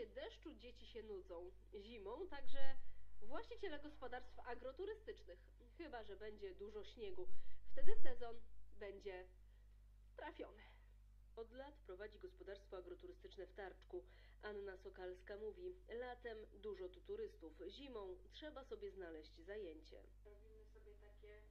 czasie deszczu dzieci się nudzą. Zimą także właściciele gospodarstw agroturystycznych. Chyba, że będzie dużo śniegu. Wtedy sezon będzie trafiony. Od lat prowadzi gospodarstwo agroturystyczne w Tarczku. Anna Sokalska mówi, latem dużo tu turystów, zimą trzeba sobie znaleźć zajęcie. Robimy sobie takie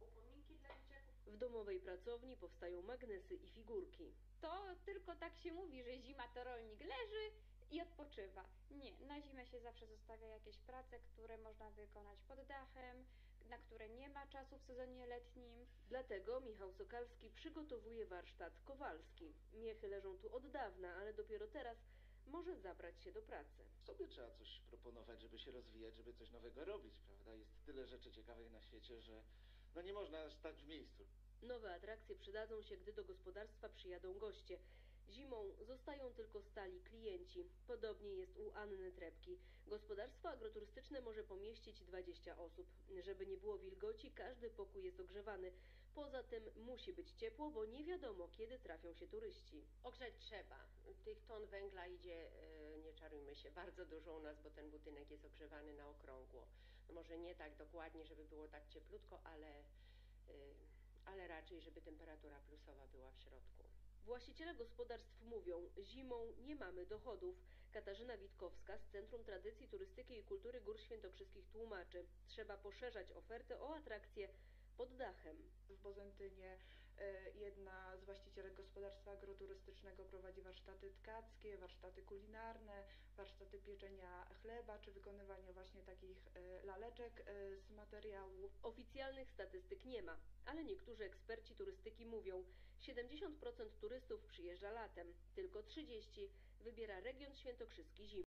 upominki dla dzieciaków. W domowej pracowni powstają magnesy i figurki. To tylko tak się mówi, że zima to rolnik leży i odpoczywa. Nie, na zimę się zawsze zostawia jakieś prace, które można wykonać pod dachem, na które nie ma czasu w sezonie letnim. Dlatego Michał Sokalski przygotowuje warsztat kowalski. Miechy leżą tu od dawna, ale dopiero teraz może zabrać się do pracy. Sobie trzeba coś proponować, żeby się rozwijać, żeby coś nowego robić, prawda? Jest tyle rzeczy ciekawych na świecie, że no nie można stać w miejscu. Nowe atrakcje przydadzą się, gdy do gospodarstwa przyjadą goście. Zimą zostają tylko stali klienci. Podobnie jest u Anny Trepki. Gospodarstwo agroturystyczne może pomieścić 20 osób. Żeby nie było wilgoci, każdy pokój jest ogrzewany. Poza tym musi być ciepło, bo nie wiadomo, kiedy trafią się turyści. Ogrzeć trzeba. Tych ton węgla idzie, e, nie czarujmy się, bardzo dużo u nas, bo ten budynek jest ogrzewany na okrągło. No może nie tak dokładnie, żeby było tak cieplutko, ale, e, ale raczej, żeby temperatura plusowa była w środku. Właściciele gospodarstw mówią, zimą nie mamy dochodów. Katarzyna Witkowska z Centrum Tradycji Turystyki i Kultury Gór Świętokrzyskich tłumaczy, trzeba poszerzać ofertę o atrakcje pod dachem. W jedna z właścicielek gospodarstwa agroturystycznego prowadzi warsztaty tkackie, warsztaty kulinarne, warsztaty pieczenia chleba czy wykonywania właśnie takich e, laleczek e, z materiału. Oficjalnych statystyk nie ma, ale niektórzy eksperci turystyki mówią, 70% turystów przyjeżdża latem, tylko 30% wybiera region świętokrzyski zimą.